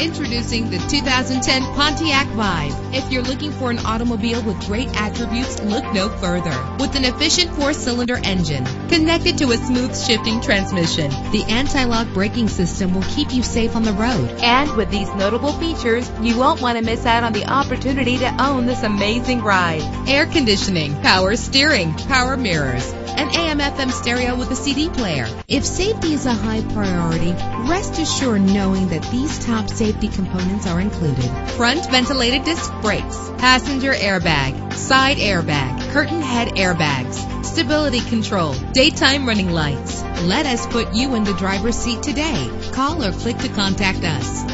Introducing the 2010 Pontiac Vibe. If you're looking for an automobile with great attributes, look no further. With an efficient four-cylinder engine connected to a smooth shifting transmission, the anti-lock braking system will keep you safe on the road. And with these notable features, you won't want to miss out on the opportunity to own this amazing ride. Air conditioning, power steering, power mirrors, an AM FM stereo with a CD player. If safety is a high priority, rest assured knowing that these top safety components are included. Front ventilated disc brakes, passenger airbag, side airbag, curtain head airbags, stability control, daytime running lights. Let us put you in the driver's seat today. Call or click to contact us.